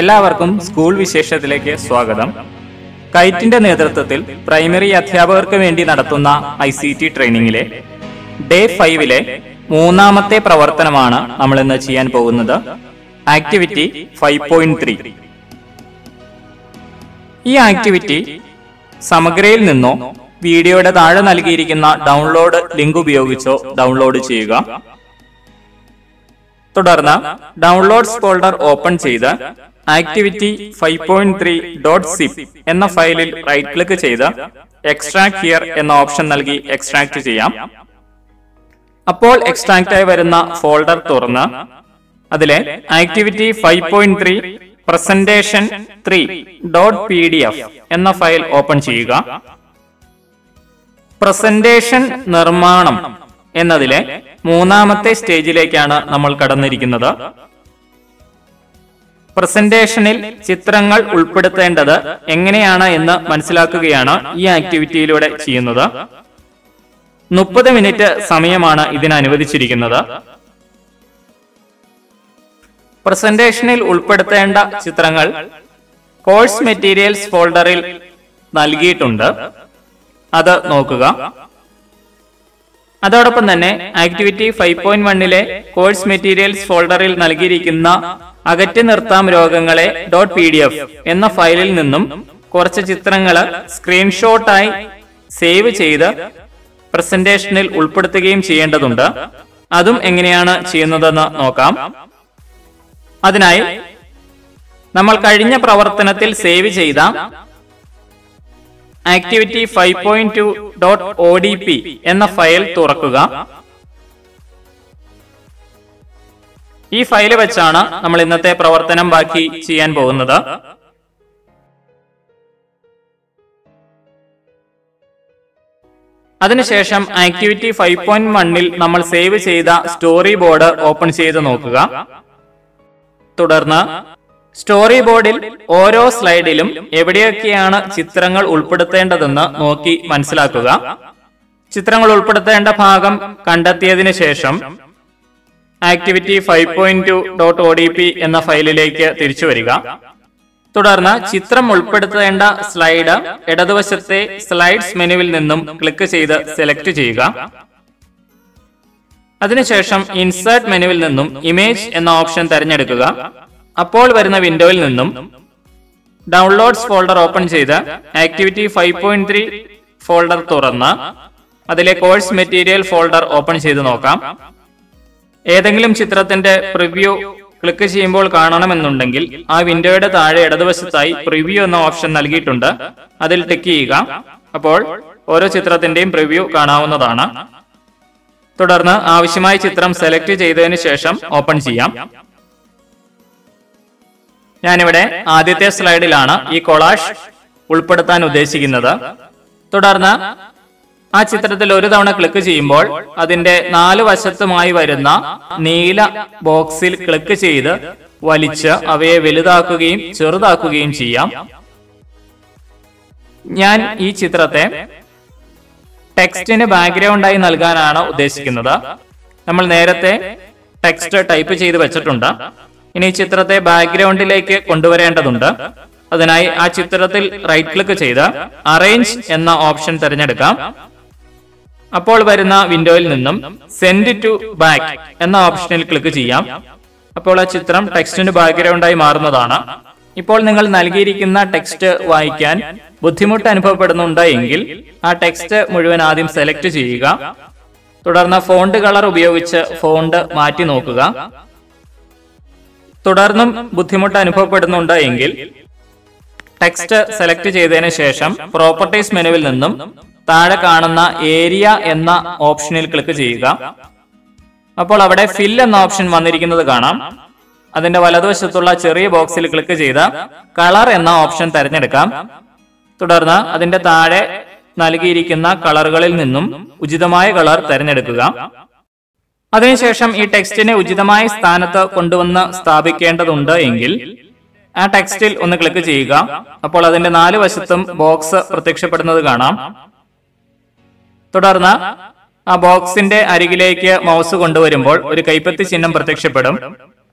എല്ലാവർക്കും സ്കൂൾ വിശേഷത്തിലേക്ക് സ്വാഗതം. കൈറ്റിന്റെ നേതൃത്വത്തിൽ പ്രൈമറി അധ്യാപകർക്ക് വേണ്ടി നടത്തുന്ന ഐ സി ടി ട്രെയിനിങ്ങിലെ ഡേ ഫൈവിലെ മൂന്നാമത്തെ പ്രവർത്തനമാണ് നമ്മൾ ഇന്ന് ചെയ്യാൻ പോകുന്നത്. Activity five point three. ഈ ആക്ടിവിറ്റി സമഗ്രയിൽ നിന്നോ വീഡിയോയുടെ താഴെ നൽകിയിരിക്കുന്ന ഡൗൺലോഡ് ലിങ്ക് ഉപയോഗിച്ചോ ഡൗൺലോഡ് ചെയ്യുക. തുടർന്ന് ഡൗൺലോഡ്സ് ഫോൾഡർ ഓപ്പൺ ചെയ്ത് activity five point three dot zip എന്ന ഫയലിൽ റൈറ്റ് ക്ലിക്ക് ചെയ്ത് എക്സ്ട്രാക്ട് ഹിയർ എന്ന ഓപ്ഷൻ നൽകി എക്സ്ട്രാക്ട് ചെയ്യാം. അപ്പോൾ എക്സ്ട്രാക്ട് ആയി വരുന്ന ഫോൾഡർ തുറന്ന് അതിലെ activity five point three presentation three dot P D F എന്ന ഫയൽ ഓപ്പൺ ചെയ്യുക. പ്രസന്റേഷൻ നിർമ്മാണം എന്നതിലെ മൂന്നാമത്തെ സ്റ്റേജിലേക്കാണ് നമ്മൾ കടന്നിരിക്കുന്നത്. പ്രസന്റേഷനിൽ ചിത്രങ്ങൾ ഉൾപ്പെടുത്തേണ്ടത് എങ്ങനെയാണ് എന്ന് മനസ്സിലാക്കുകയാണ് ഈ ആക്ടിവിറ്റിയിലൂടെ ചെയ്യുന്നത്. മുപ്പത് മിനിറ്റ് സമയമാണ് ഇതിന് അനുവദിച്ചിരിക്കുന്നത്. പ്രസന്റേഷനിൽ ഉൾപ്പെടുത്തേണ്ട ചിത്രങ്ങൾ കോഴ്സ് മെറ്റീരിയൽസ് ഫോൾഡറിൽ നൽകിയിട്ടുണ്ട്. അത് നോക്കുക. അതോടൊപ്പം തന്നെ ആക്ടിവിറ്റി ഫൈവ് പോയിന്റ് വണ്ണിലെ കോഴ്സ് മെറ്റീരിയൽസ് ഫോൾഡറിൽ നൽകിയിരിക്കുന്ന അകറ്റി നിർത്താം രോഗങ്ങളെ ഡോട്ട് പി എന്ന ഫയലിൽ നിന്നും കുറച്ച് ചിത്രങ്ങൾ സ്ക്രീൻഷോട്ടായി സേവ് ചെയ്ത് പ്രസന്റേഷനിൽ ഉൾപ്പെടുത്തുകയും ചെയ്യേണ്ടതുണ്ട്. അതും എങ്ങനെയാണ് ചെയ്യുന്നതെന്ന് നോക്കാം. അതിനായി നമ്മൾ കഴിഞ്ഞ പ്രവർത്തനത്തിൽ സേവ് ചെയ്ത activity five point two dot O D P എന്ന ഫയൽ തുറക്കുക. ഈ ഫയൽ വെച്ചാണ് നമ്മൾ ഇന്നത്തെ പ്രവർത്തനം ബാക്കി ചെയ്യാൻ പോകുന്നത്. അതിനുശേഷം ആക്ടിവിറ്റി ഫൈവ് പോയിന്റ് വണ്ണിൽ നമ്മൾ സേവ് ചെയ്ത സ്റ്റോറി ബോർഡ് ഓപ്പൺ ചെയ്ത് നോക്കുക. തുടർന്ന് സ്റ്റോറി ബോർഡിൽ ഓരോ സ്ലൈഡിലും എവിടെയൊക്കെയാണ് ചിത്രങ്ങൾ ഉൾപ്പെടുത്തേണ്ടതെന്ന് നോക്കി മനസ്സിലാക്കുക. ചിത്രങ്ങൾ ഉൾപ്പെടുത്തേണ്ട ഭാഗം കണ്ടെത്തിയതിനു ശേഷം activity five point two dot O D P എന്ന ഫയലിലേക്ക് തിരിച്ചു വരിക. തുടർന്ന് ചിത്രം ഉൾപ്പെടുത്തേണ്ട സ്ലൈഡ് ഇടതുവശത്തെ സ്ലൈഡ്സ് മെനുവിൽ നിന്നും ക്ലിക്ക് ചെയ്ത് സെലക്ട് ചെയ്യുക. അതിനുശേഷം ഇൻസേർട്ട് മെനുവിൽ നിന്നും ഇമേജ് എന്ന ഓപ്ഷൻ തിരഞ്ഞെടുക്കുക. അപ്പോൾ വരുന്ന വിൻഡോയിൽ നിന്നും ഡൗൺലോഡ്സ് ഫോൾഡർ ഓപ്പൺ ചെയ്ത് activity five point three folder തുറന്ന് അതിലെ കോഴ്സ് മെറ്റീരിയൽ ഫോൾഡർ ഓപ്പൺ ചെയ്ത് നോക്കാം. ഏതെങ്കിലും ചിത്രത്തിന്റെ പ്രിവ്യൂ ക്ലിക്ക് ചെയ്യുമ്പോൾ കാണണമെന്നുണ്ടെങ്കിൽ ആ വിൻഡോയുടെ താഴെ ഇടതുവശത്തായി പ്രിവ്യൂ എന്ന ഓപ്ഷൻ നൽകിയിട്ടുണ്ട്. അതിൽ ടിക്ക് ചെയ്യുക. അപ്പോൾ ഓരോ ചിത്രത്തിന്റെയും പ്രിവ്യൂ കാണാവുന്നതാണ്. തുടർന്ന് ആവശ്യമായ ചിത്രം സെലക്ട് ചെയ്തതിനു ശേഷം ഓപ്പൺ ചെയ്യാം. ഞാനിവിടെ ആദ്യത്തെ സ്ലൈഡിലാണ് ഈ കൊളാഷ് ഉൾപ്പെടുത്താൻ ഉദ്ദേശിക്കുന്നത്. തുടർന്ന് ആ ചിത്രത്തിൽ ഒരു തവണ ക്ലിക്ക് ചെയ്യുമ്പോൾ അതിന്റെ നാല് വശത്തുമായി വരുന്ന നീല ബോക്സിൽ ക്ലിക്ക് ചെയ്ത് വലിച്ച് അവയെ വലുതാക്കുകയും ചെറുതാക്കുകയും ചെയ്യാം. ഞാൻ ഈ ചിത്രത്തെ ടെക്സ്റ്റിന് ബാക്ക്ഗ്രൗണ്ടായി നൽകാനാണ് ഉദ്ദേശിക്കുന്നത്. നമ്മൾ നേരത്തെ ടെക്സ്റ്റ് ടൈപ്പ് ചെയ്ത് വെച്ചിട്ടുണ്ട്. ഇനി ചിത്രത്തെ ബാക്ക്ഗ്രൗണ്ടിലേക്ക് കൊണ്ടുവരേണ്ടതുണ്ട്. അതിനായി ആ ചിത്രത്തിൽ റൈറ്റ് ക്ലിക്ക് ചെയ്ത് അറേഞ്ച് എന്ന ഓപ്ഷൻ തിരഞ്ഞെടുക്കാം. അപ്പോൾ വരുന്ന വിൻഡോയിൽ നിന്നും സെൻഡ് ടു ബാക്ക് എന്ന ഓപ്ഷനിൽ ക്ലിക്ക് ചെയ്യാം. അപ്പോൾ ആ ചിത്രം ടെക്സ്റ്റിന് ബാക്ക്ഗ്രൗണ്ടായി മാറുന്നതാണ്. ഇപ്പോൾ നിങ്ങൾ നൽകിയിരിക്കുന്ന ടെക്സ്റ്റ് വായിക്കാൻ ബുദ്ധിമുട്ട് അനുഭവപ്പെടുന്നുണ്ട് എങ്കിൽ ആ ടെക്സ്റ്റ് മുഴുവൻ ആദ്യം സെലക്ട് ചെയ്യുക. തുടർന്ന് ഫോണ്ട് കളർ ഉപയോഗിച്ച് ഫോണ്ട് മാറ്റി നോക്കുക. തുടർന്നും ബുദ്ധിമുട്ട് അനുഭവപ്പെടുന്നുണ്ട് എങ്കിൽ ടെക്സ്റ്റ് സെലക്ട് ചെയ്തതിനു ശേഷം പ്രോപ്പർട്ടീസ് മെനുവിൽ നിന്നും താഴെ കാണുന്ന ഏരിയ എന്ന ഓപ്ഷനിൽ ക്ലിക്ക് ചെയ്യുക. അപ്പോൾ അവിടെ ഫിൽ എന്ന ഓപ്ഷൻ വന്നിരിക്കുന്നത് കാണാം. അതിന്റെ വലതുവശത്തുള്ള ചെറിയ ബോക്സിൽ ക്ലിക്ക് ചെയ്ത കളർ എന്ന ഓപ്ഷൻ തിരഞ്ഞെടുക്കാം. തുടർന്ന് അതിന്റെ താഴെ നൽകിയിരിക്കുന്ന കളറുകളിൽ നിന്നും ഉചിതമായ കളർ തിരഞ്ഞെടുക്കുക. അതിനുശേഷം ഈ ടെക്സ്റ്റിനെ ഉചിതമായ സ്ഥാനത്ത് കൊണ്ടുവന്ന് സ്ഥാപിക്കേണ്ടതുണ്ട് എങ്കിൽ ആ ടെക്സ്റ്റിൽ ഒന്ന് ക്ലിക്ക് ചെയ്യുക. അപ്പോൾ അതിന്റെ നാല് വശത്തും ബോക്സ് പ്രത്യക്ഷപ്പെടുന്നത് കാണാം. തുടർന്ന് ആ ബോക്സിന്റെ അരികിലേക്ക് മൗസ് കൊണ്ടുവരുമ്പോൾ ഒരു കൈപ്പത്തി ചിഹ്നം പ്രത്യക്ഷപ്പെടും.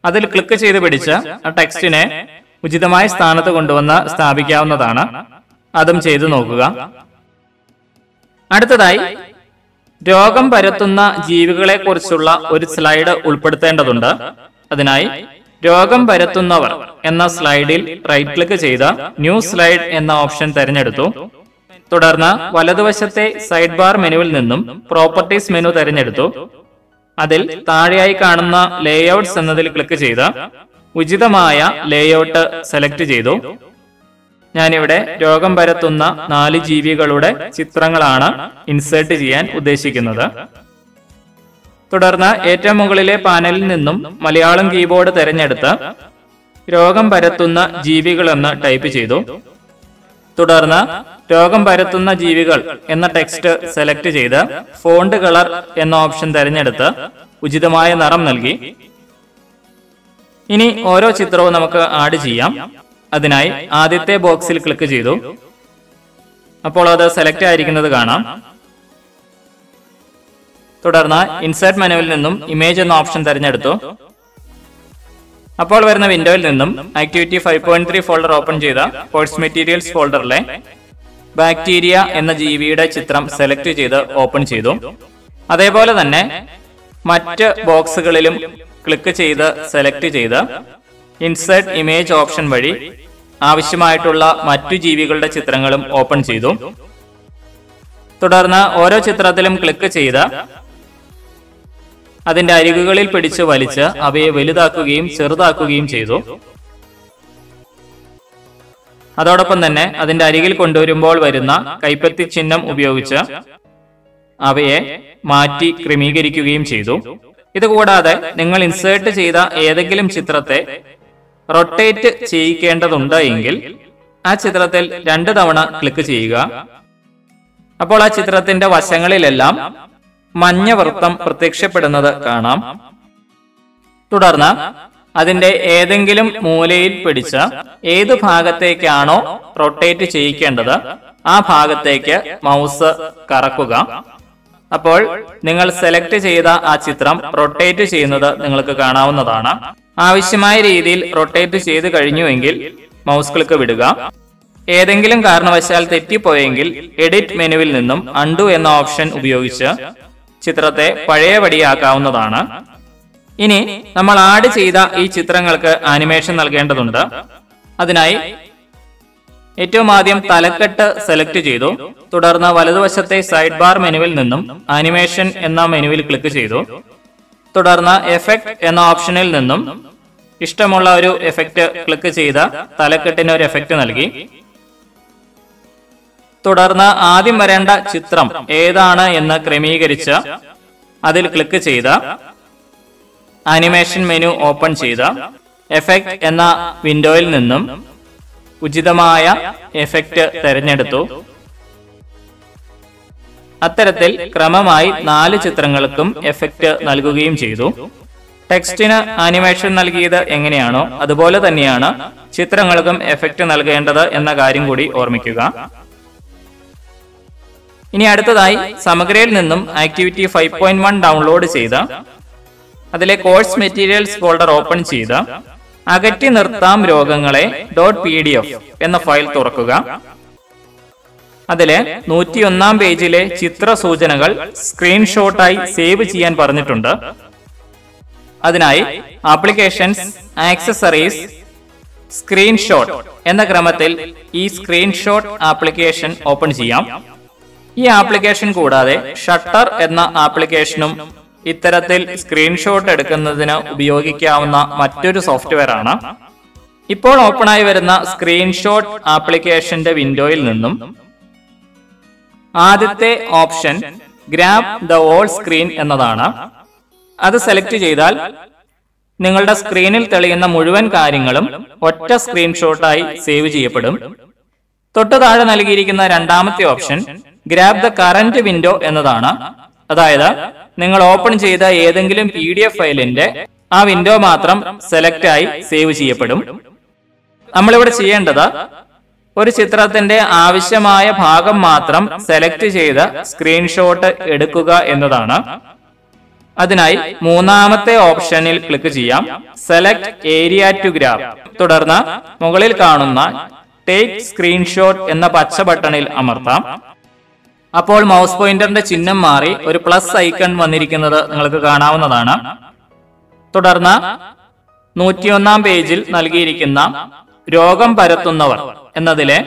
അതിൽ ക്ലിക്ക് ചെയ്ത് പിടിച്ച് ആ ടെക്സ്റ്റിനെ ഉചിതമായ സ്ഥാനത്ത് കൊണ്ടുവന്ന് സ്ഥാപിക്കാവുന്നതാണ്. അതും ചെയ്തു നോക്കുക. അടുത്തതായി രോഗം പരത്തുന്ന ജീവികളെ കുറിച്ചുള്ള ഒരു സ്ലൈഡ് ഉൾപ്പെടുത്തേണ്ടതുണ്ട്. അതിനായി രോഗം പരത്തുന്നവർ എന്ന സ്ലൈഡിൽ റൈറ്റ് ക്ലിക്ക് ചെയ്ത് ന്യൂ സ്ലൈഡ് എന്ന ഓപ്ഷൻ തിരഞ്ഞെടുത്തു. തുടർന്ന് വലതുവശത്തെ സൈഡ് ബാർ മെനുവിൽ നിന്നും പ്രോപ്പർട്ടീസ് മെനു തിരഞ്ഞെടുത്തു. അതിൽ താഴെയായി കാണുന്ന ലേഔട്ട്സ് എന്നതിൽ ക്ലിക്ക് ചെയ്ത് ഉചിതമായ ലേഔട്ട് സെലക്ട് ചെയ്തു. ഞാനിവിടെ രോഗം പരത്തുന്ന നാല് ജീവികളുടെ ചിത്രങ്ങളാണ് ഇൻസേർട്ട് ചെയ്യാൻ ഉദ്ദേശിക്കുന്നത്. തുടർന്ന് ഏറ്റവും മുകളിലെ പാനലിൽ നിന്നും മലയാളം കീബോർഡ് തിരഞ്ഞെടുത്ത് രോഗം പരത്തുന്ന ജീവികൾ എന്ന് ടൈപ്പ് ചെയ്തു. തുടർന്ന് രോഗം പരത്തുന്ന ജീവികൾ എന്ന ടെക്സ്റ്റ് സെലക്ട് ചെയ്ത് ഫോണ്ട് കളർ എന്ന ഓപ്ഷൻ തിരഞ്ഞെടുത്ത് ഉചിതമായ നിറം നൽകി. ഇനി ഓരോ ചിത്രവും നമുക്ക് ആഡ് ചെയ്യാം. അതിനായി ആദ്യത്തെ ബോക്സിൽ ക്ലിക്ക് ചെയ്തു. അപ്പോൾ അത് സെലക്ട് ആയിരിക്കുന്നത് കാണാം. തുടർന്ന് ഇൻസേർട്ട് മെനുവിൽ നിന്നും ഇമേജ് എന്ന ഓപ്ഷൻ തിരഞ്ഞെടുത്തു. അപ്പോൾ വരുന്ന വിൻഡോയിൽ നിന്നും activity five point three folder open ചെയ്ത കോഴ്സ് മെറ്റീരിയൽസ് ഫോൾഡറിലെ ബാക്ടീരിയ എന്ന ജീവിയുടെ ചിത്രം സെലക്ട് ചെയ്ത് ഓപ്പൺ ചെയ്തു. അതേപോലെ തന്നെ മറ്റ് ബോക്സുകളിലും ക്ലിക്ക് ചെയ്ത് സെലക്ട് ചെയ്ത് ഇൻസേർട്ട് ഇമേജ് ഓപ്ഷൻ വഴി ആവശ്യമായിട്ടുള്ള മറ്റു ജീവികളുടെ ചിത്രങ്ങളും ഓപ്പൺ ചെയ്തു. തുടർന്ന് ഓരോ ചിത്രത്തിലും ക്ലിക്ക് ചെയ്ത് അതിന്റെ അരികുകളിൽ പിടിച്ച് വലിച്ച് അവയെ വലുതാക്കുകയും ചെറുതാക്കുകയും ചെയ്തു. അതോടൊപ്പം തന്നെ അതിന്റെ അരികിൽ കൊണ്ടുവരുമ്പോൾ വരുന്ന കൈപ്പത്തി ചിഹ്നം ഉപയോഗിച്ച് അവയെ മാറ്റി ക്രമീകരിക്കുകയും ചെയ്തു. ഇതുകൂടാതെ നിങ്ങൾ ഇൻസേർട്ട് ചെയ്ത ഏതെങ്കിലും ചിത്രത്തെ റൊട്ടേറ്റ് ചെയ്യിക്കേണ്ടതുണ്ട് എങ്കിൽ ആ ചിത്രത്തിൽ രണ്ട് തവണ ക്ലിക്ക് ചെയ്യുക. അപ്പോൾ ആ ചിത്രത്തിന്റെ വശങ്ങളിലെല്ലാം മഞ്ഞ വൃത്തം പ്രത്യക്ഷപ്പെടുന്നത് കാണാം. തുടർന്ന് അതിന്റെ ഏതെങ്കിലും മൂലയിൽ പിടിച്ച ഏത് ഭാഗത്തേക്കാണോ റൊട്ടേറ്റ് ചെയ്യിക്കേണ്ടത് ആ ഭാഗത്തേക്ക് മൗസ് കറക്കുക. അപ്പോൾ നിങ്ങൾ സെലക്ട് ചെയ്ത ആ ചിത്രം റൊട്ടേറ്റ് ചെയ്യുന്നത് നിങ്ങൾക്ക് കാണാവുന്നതാണ്. ആവശ്യമായ രീതിയിൽ റൊട്ടേറ്റ് ചെയ്ത് കഴിഞ്ഞുവെങ്കിൽ മൗസ് ക്ലിക്ക് വിടുക. ഏതെങ്കിലും കാരണവശാൽ തെറ്റിപ്പോയെങ്കിൽ എഡിറ്റ് മെനുവിൽ നിന്നും അണ്ടു എന്ന ഓപ്ഷൻ ഉപയോഗിച്ച് ചിത്രത്തെ പഴയപടിയാക്കാവുന്നതാണ്. ഇനി നമ്മൾ ആഡ് ചെയ്ത ഈ ചിത്രങ്ങൾക്ക് ആനിമേഷൻ നൽകേണ്ടതുണ്ട്. അതിനായി ഏറ്റവും ആദ്യം തലക്കെട്ട് സെലക്ട് ചെയ്തു. തുടർന്ന് വലതുവശത്തെ സൈഡ് ബാർ മെനുവിൽ നിന്നും ആനിമേഷൻ എന്ന മെനുവിൽ ക്ലിക്ക് ചെയ്തു. തുടർന്ന് എഫക്ട് എന്ന ഓപ്ഷനിൽ നിന്നും ഇഷ്ടമുള്ള ഒരു എഫക്റ്റ് ക്ലിക്ക് ചെയ്ത തലക്കെട്ടിന് ഒരു എഫക്റ്റ് നൽകി. തുടർന്ന് ആദ്യം വരേണ്ട ചിത്രം ഏതാണ് എന്ന് ക്രമീകരിച്ച് അതിൽ ക്ലിക്ക് ചെയ്ത ആനിമേഷൻ മെനു ഓപ്പൺ ചെയ്ത എഫക്റ്റ് എന്ന വിൻഡോയിൽ നിന്നും ഉചിതമായ എഫക്റ്റ് തിരഞ്ഞെടുത്തു. അത്തരത്തിൽ ക്രമമായി നാല് ചിത്രങ്ങൾക്കും എഫക്റ്റ് നൽകുകയും ചെയ്തു. ടെക്സ്റ്റിന് ആനിമേഷൻ നൽകിയത് എങ്ങനെയാണോ അതുപോലെ തന്നെയാണ് ചിത്രങ്ങൾക്കും എഫക്റ്റ് നൽകേണ്ടത് എന്ന കാര്യം കൂടി ഓർമ്മിക്കുക. ഇനി അടുത്തതായി സമഗ്രയിൽ നിന്നും activity five point one download ചെയ്ത് അതിലെ കോഴ്സ് മെറ്റീരിയൽസ് ഫോൾഡർ ഓപ്പൺ ചെയ്ത് അകറ്റി നിർത്താം രോഗങ്ങളെ ഡോട്ട് പി ഡി എഫ് എന്ന ഫയൽ തുറക്കുക. അതിലെ നൂറ്റിയൊന്നാം പേജിലെ ചിത്ര സൂചനകൾ സ്ക്രീൻഷോട്ടായി സേവ് ചെയ്യാൻ പറഞ്ഞിട്ടുണ്ട്. അതിനായി ആപ്ലിക്കേഷൻസ് ആക്സസറീസ് സ്ക്രീൻഷോട്ട് എന്ന ക്രമത്തിൽ ഈ സ്ക്രീൻഷോട്ട് ആപ്ലിക്കേഷൻ ഓപ്പൺ ചെയ്യാം. ഈ ആപ്ലിക്കേഷൻ കൂടാതെ ഷട്ടർ എന്ന ആപ്ലിക്കേഷനും ഇത്തരത്തിൽ സ്ക്രീൻഷോട്ട് എടുക്കുന്നതിന് ഉപയോഗിക്കാവുന്ന മറ്റൊരു സോഫ്റ്റ്വെയർ ആണ് ഇപ്പോൾ ഓപ്പണായി വരുന്ന സ്ക്രീൻഷോട്ട് ആപ്ലിക്കേഷന്റെ വിൻഡോയിൽ നിന്നും ആദ്യത്തെ option grab the all screen എന്നതാണ്. അത് സെലക്ട് ചെയ്താൽ നിങ്ങളുടെ സ്ക്രീനിൽ തെളിയുന്ന മുഴുവൻ കാര്യങ്ങളും ഒറ്റ സ്ക്രീൻഷോട്ടായി സേവ് ചെയ്യപ്പെടും. തൊട്ടു താഴെ നൽകിയിരിക്കുന്ന രണ്ടാമത്തെ option grab the current window എന്നതാണ്. അതായത് നിങ്ങൾ ഓപ്പൺ ചെയ്ത ഏതെങ്കിലും പി ഡി എഫ് ഫയലിന്റെ ആ വിൻഡോ മാത്രം സെലക്ട് ആയി സേവ് ചെയ്യപ്പെടും. നമ്മളിവിടെ ചെയ്യേണ്ടത് ഒരു ചിത്രത്തിന്റെ ആവശ്യമായ ഭാഗം മാത്രം സെലക്ട് ചെയ്ത് സ്ക്രീൻഷോട്ട് എടുക്കുക എന്നതാണ്. അതിനായി മൂന്നാമത്തെ ഓപ്ഷനിൽ ക്ലിക്ക് ചെയ്യാം. Select area to grab. തുടർന്ന് മുകളിൽ കാണുന്ന ടേക്ക് സ്ക്രീൻഷോട്ട് എന്ന പച്ച ബട്ടണിൽ അമർത്താം. അപ്പോൾ മൗസ് പോയിന്ററിന്റെ ചിഹ്നം മാറി ഒരു പ്ലസ് ഐക്കൺ വന്നിരിക്കുന്നത് നിങ്ങൾക്ക് കാണാവുന്നതാണ്. തുടർന്ന് നൂറ്റിയൊന്നാം പേജിൽ നൽകിയിരിക്കുന്ന രോഗം പരത്തുന്നവർ. എന്നതിലെ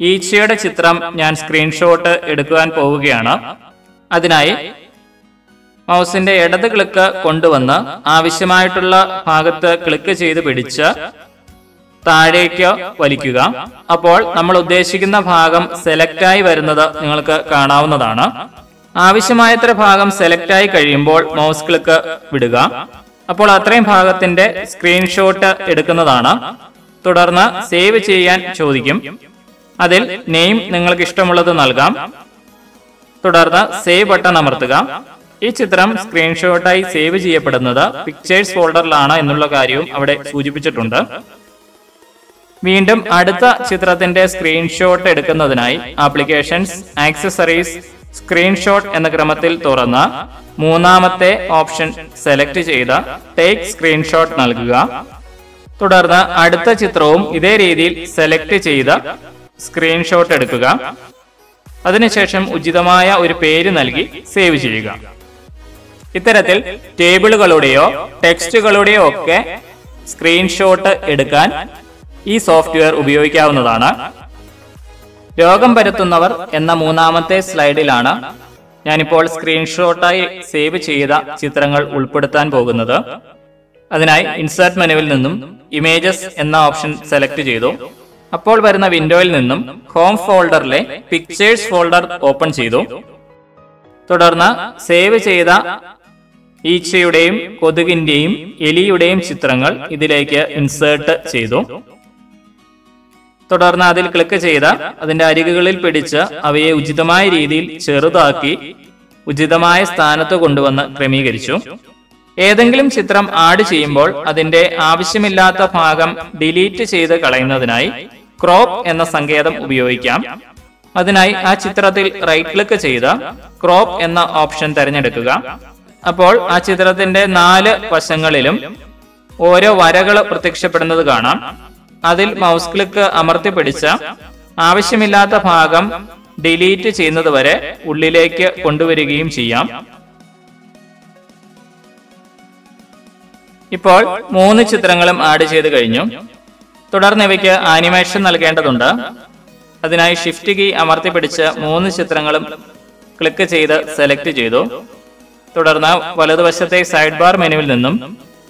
ഈച്ചയുടെ ചിത്രം ഞാൻ സ്ക്രീൻഷോട്ട് എടുക്കുവാൻ പോവുകയാണ്. അതിനായി മൗസിന്റെ ഇടത് ക്ലിക്ക് കൊണ്ടുവന്ന് ആവശ്യമായിട്ടുള്ള ഭാഗത്ത് ക്ലിക്ക് ചെയ്ത് പിടിച്ച് താഴേക്ക് വലിക്കുക. അപ്പോൾ നമ്മൾ ഉദ്ദേശിക്കുന്ന ഭാഗം സെലക്ട് ആയി വരുന്നത് നിങ്ങൾക്ക് കാണാവുന്നതാണ്. ആവശ്യമായത്ര ഭാഗം സെലക്ട് ആയി കഴിയുമ്പോൾ മൗസ് ക്ലിക്ക് വിടുക. അപ്പോൾ അത്രയും ഭാഗത്തിന്റെ സ്ക്രീൻഷോട്ട് എടുക്കുന്നതാണ്. തുടർന്ന് സേവ് ചെയ്യാൻ ചോദിക്കും. അതിൽ നെയിം നിങ്ങൾക്ക് ഇഷ്ടമുള്ളത് നൽകാം. തുടർന്ന് സേവ് ബട്ടൺ അമർത്തുക. ഈ ചിത്രം സ്ക്രീൻഷോട്ടായി സേവ് ചെയ്യപ്പെടുന്നത് പിക്ചേഴ്സ് ഫോൾഡറിലാണ് എന്നുള്ള കാര്യവും അവിടെ സൂചിപ്പിച്ചിട്ടുണ്ട്. വീണ്ടും അടുത്ത ചിത്രത്തിന്റെ സ്ക്രീൻഷോട്ട് എടുക്കുന്നതിനായി ആപ്ലിക്കേഷൻസ് ആക്സസറീസ് സ്ക്രീൻഷോട്ട് എന്ന ക്രമത്തിൽ തുറന്ന് മൂന്നാമത്തെ ഓപ്ഷൻ സെലക്ട് ചെയ്ത് ടേക്ക് സ്ക്രീൻഷോട്ട് നൽകുക. തുടർന്ന് അടുത്ത ചിത്രവും ഇതേ രീതിയിൽ സെലക്ട് ചെയ്ത് സ്ക്രീൻഷോട്ട് എടുക്കുക. അതിനുശേഷം ഉചിതമായ ഒരു പേര് നൽകി സേവ് ചെയ്യുക. ഇത്തരത്തിൽ ടേബിളുകളുടെയോ ടെക്സ്റ്റുകളുടെയോ ഒക്കെ സ്ക്രീൻഷോട്ട് എടുക്കാൻ ഈ സോഫ്റ്റ്വെയർ ഉപയോഗിക്കാവുന്നതാണ്. രോഗം പരത്തുന്നവർ എന്ന മൂന്നാമത്തെ സ്ലൈഡിലാണ് ഞാനിപ്പോൾ സ്ക്രീൻഷോട്ടായി സേവ് ചെയ്ത ചിത്രങ്ങൾ ഉൾപ്പെടുത്താൻ പോകുന്നത്. അതിനായി ഇൻസേർട്ട് മെനുവിൽ നിന്നും ഇമേജസ് എന്ന ഓപ്ഷൻ സെലക്ട് ചെയ്തു. അപ്പോൾ വരുന്ന വിൻഡോയിൽ നിന്നും ഹോം ഫോൾഡറിലെ പിക്ചേഴ്സ് ഫോൾഡർ ഓപ്പൺ ചെയ്തു. തുടർന്ന് സേവ് ചെയ്ത ഈച്ചയുടെയും കൊതുകിന്റെയും എലിയുടെയും ചിത്രങ്ങൾ ഇതിലേക്ക് ഇൻസേർട്ട് ചെയ്തു. തുടർന്ന് അതിൽ ക്ലിക്ക് ചെയ്ത അതിന്റെ അരികുകളിൽ പിടിച്ച് അവയെ ഉചിതമായ രീതിയിൽ ചെറുതാക്കി ഉചിതമായ സ്ഥാനത്ത് കൊണ്ടുവന്ന് ക്രമീകരിച്ചു. ഏതെങ്കിലും ചിത്രം ആഡ് ചെയ്യുമ്പോൾ അതിന്റെ ആവശ്യമില്ലാത്ത ഭാഗം ഡിലീറ്റ് ചെയ്ത് കളയുന്നതിനായി ക്രോപ്പ് എന്ന സങ്കേതം ഉപയോഗിക്കാം. അതിനായി ആ ചിത്രത്തിൽ റൈറ്റ് ക്ലിക്ക് ചെയ്ത് ക്രോപ്പ് എന്ന ഓപ്ഷൻ തിരഞ്ഞെടുക്കുക. അപ്പോൾ ആ ചിത്രത്തിന്റെ നാല് വശങ്ങളിലും ഓരോ വരകൾ പ്രത്യക്ഷപ്പെടുന്നത് കാണാം. അതിൽ മൗസ് ക്ലിക്ക് അമർത്തി പിടിച്ച ആവശ്യമില്ലാത്ത ഭാഗം ഡിലീറ്റ് ചെയ്യുന്നത് വരെ ഉള്ളിലേക്ക് കൊണ്ടുവരികയും ചെയ്യാം. ഇപ്പോൾ മൂന്ന് ചിത്രങ്ങളും ആഡ് ചെയ്ത് കഴിഞ്ഞു. തുടർന്ന് ഇവയ്ക്ക് ആനിമേഷൻ നൽകേണ്ടതുണ്ട്. അതിനായി ഷിഫ്റ്റ് കീ അമർത്തി പിടിച്ച് മൂന്ന് ചിത്രങ്ങളും ക്ലിക്ക് ചെയ്ത് സെലക്ട് ചെയ്തു. തുടർന്ന് വലതുവശത്തെ സൈഡ് ബാർ മെനുവിൽ നിന്നും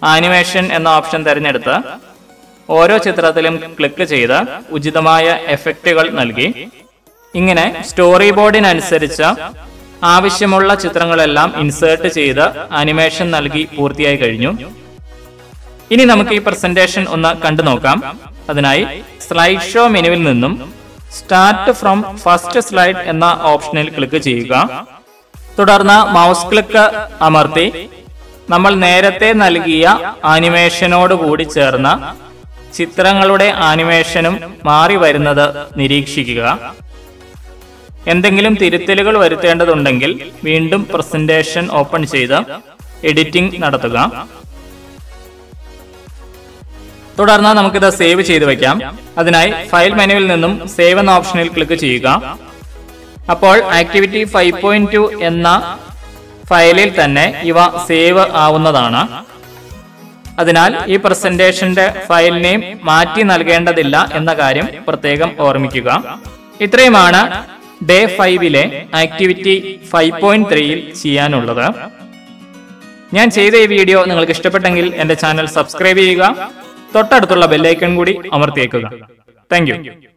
ആനിമേഷൻ എന്ന ഓപ്ഷൻ തിരഞ്ഞെടുത്ത് ഓരോ ചിത്രത്തിലും ക്ലിക്ക് ചെയ്ത് ഉചിതമായ എഫക്റ്റുകൾ നൽകി. ഇങ്ങനെ സ്റ്റോറി ബോർഡിനനുസരിച്ച് ആവശ്യമുള്ള ചിത്രങ്ങളെല്ലാം ഇൻസേർട്ട് ചെയ്ത് ആനിമേഷൻ നൽകി പൂർത്തിയായി കഴിഞ്ഞു. ഇനി നമുക്ക് ഈ പ്രസന്റേഷൻ ഒന്ന് കണ്ടു നോക്കാം. അതിനായി സ്ലൈഡ് ഷോ മെനുവിൽ നിന്നും സ്റ്റാർട്ട് ഫ്രം ഫസ്റ്റ് സ്ലൈഡ് എന്ന ഓപ്ഷനിൽ ക്ലിക്ക് ചെയ്യുക. തുടർന്ന് മൗസ് ക്ലിക്ക് അമർത്തി. നമ്മൾ നേരത്തെ നൽകിയ ആനിമേഷനോട് കൂടി ചേർന്ന ചിത്രങ്ങളുടെ ആനിമേഷനും മാറി വരുന്നത് നിരീക്ഷിക്കുക. എന്തെങ്കിലും തിരുത്തലുകൾ വരുത്തേണ്ടതുണ്ടെങ്കിൽ വീണ്ടും പ്രസന്റേഷൻ ഓപ്പൺ ചെയ്ത് എഡിറ്റിംഗ് നടത്തുക. തുടർന്ന് നമുക്കിത് സേവ് ചെയ്ത് വെക്കാം. അതിനായി ഫയൽ മെനുവിൽ നിന്നും സേവ് എന്ന ഓപ്ഷനിൽ ക്ലിക്ക് ചെയ്യുക. അപ്പോൾ ആക്ടിവിറ്റി ഫൈവ് എന്ന ഫയലിൽ തന്നെ ഇവ സേവ് ആവുന്നതാണ്. അതിനാൽ ഈ പ്രസന്റേഷന്റെ ഫയൽ നെയിം മാറ്റി നൽകേണ്ടതില്ല എന്ന കാര്യം പ്രത്യേകം ഓർമ്മിക്കുക. ഇത്രയുമാണ് ഡേ ഫൈവിലെ ആക്ടിവിറ്റി ഫൈവ് പോയിന്റ് ത്രീയിൽ ചെയ്യാനുള്ളത്. ഞാൻ ചെയ്ത ഈ വീഡിയോ നിങ്ങൾക്ക് ഇഷ്ടപ്പെട്ടെങ്കിൽ എന്റെ ചാനൽ സബ്സ്ക്രൈബ് ചെയ്യുക. തൊട്ടടുത്തുള്ള ബെല്ലൈക്കൺ കൂടി അമർത്തിയേക്കുക. താങ്ക്